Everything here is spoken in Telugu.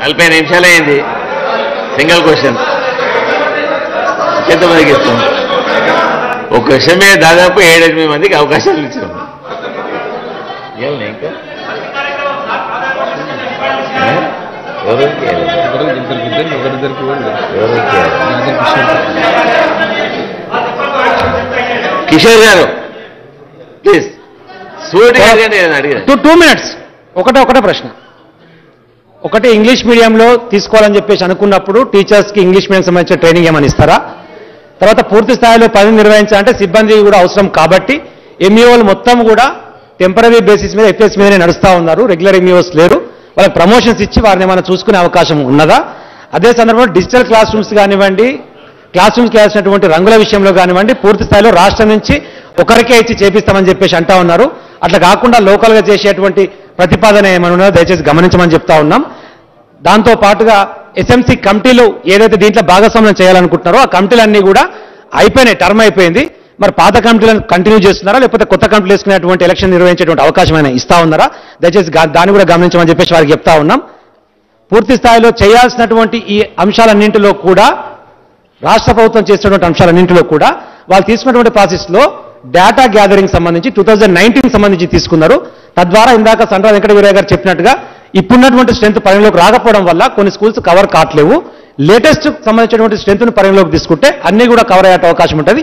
నలభై నిమిషాలు అయింది సింగిల్ క్వశ్చన్ ఎంతమందికి ఇస్తాం? ఒక క్వశ్చన్ మీద దాదాపు ఏడెనిమిది మందికి అవకాశాలు ఇచ్చాం. ఏమన్నా ఇంకా? కిషోర్ గారు. ప్లీజ్ టూ మినిట్స్ ఒకటే ఒకటే ప్రశ్న. ఒకటి ఇంగ్లీష్ మీడియంలో తీసుకోవాలని చెప్పేసి అనుకున్నప్పుడు టీచర్స్కి ఇంగ్లీష్ మీడియం సంబంధించిన ట్రైనింగ్ ఏమైనా ఇస్తారా? తర్వాత పూర్తి స్థాయిలో పని నిర్వహించాలంటే సిబ్బంది కూడా అవసరం కాబట్టి ఎంఈఓలు మొత్తం కూడా టెంపరీ బేసిస్ మీద ఎఫ్ఎస్ మీదనే నడుస్తూ ఉన్నారు. రెగ్యులర్ ఎంఈఓస్ లేరు. వాళ్ళకి ప్రమోషన్స్ ఇచ్చి వారిని ఏమైనా చూసుకునే అవకాశం ఉన్నదా? అదే సందర్భంలో డిజిటల్ క్లాస్ రూమ్స్ కానివ్వండి క్లాస్ రూమ్స్కి వేయాల్సినటువంటి రంగుల విషయంలో కానివ్వండి పూర్తి స్థాయిలో రాష్ట్రం నుంచి ఒకరికే ఇచ్చి చేపిస్తామని చెప్పేసి అంటా ఉన్నారు. అట్లా కాకుండా లోకల్గా చేసేటువంటి ప్రతిపాదన ఏమైనా ఉన్నదో? దయచేసి గమనించమని చెప్తా ఉన్నాం. దాంతో పాటుగా ఎస్ఎంసీ కమిటీలు ఏదైతే దీంట్లో భాగస్వామ్యం చేయాలనుకుంటున్నారో ఆ కమిటీలన్నీ కూడా అయిపోయినాయి టర్మ్ అయిపోయింది. మరి పాత కమిటీలను కంటిన్యూ చేస్తున్నారా? లేకపోతే కొత్త కమిటీలు వేసుకునేటువంటి ఎలక్షన్ నిర్వహించేటువంటి అవకాశం అయినా ఇస్తా ఉన్నారా? దయచేసి దాన్ని కూడా గమనించమని చెప్పేసి వారికి చెప్తా ఉన్నాం. పూర్తి స్థాయిలో చేయాల్సినటువంటి ఈ అంశాలన్నింటిలో కూడా రాష్ట్ర ప్రభుత్వం చేసినటువంటి అంశాలన్నింటిలో కూడా వాళ్ళు తీసుకున్నటువంటి ప్రాసెస్లో డేటా గ్యాదరింగ్ సంబంధించి టూ థౌజండ్ నైన్టీన్ సంబంధించి తీసుకున్నారు. తద్వారా ఇందాక సండ్రా వెంకట గారు చెప్పినట్టుగా ఇప్పుడున్నటువంటి స్ట్రెంత్ పరిగణలోకి రాకపోవడం వల్ల కొన్ని స్కూల్స్ కవర్ కావట్లేవు. లేటెస్ట్ సంబంధించినటువంటి స్ట్రెంత్ను పరిగణలోకి తీసుకుంటే అన్ని కూడా కవర్ అయ్యే అవకాశం ఉంటుంది.